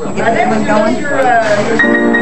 Get this one going.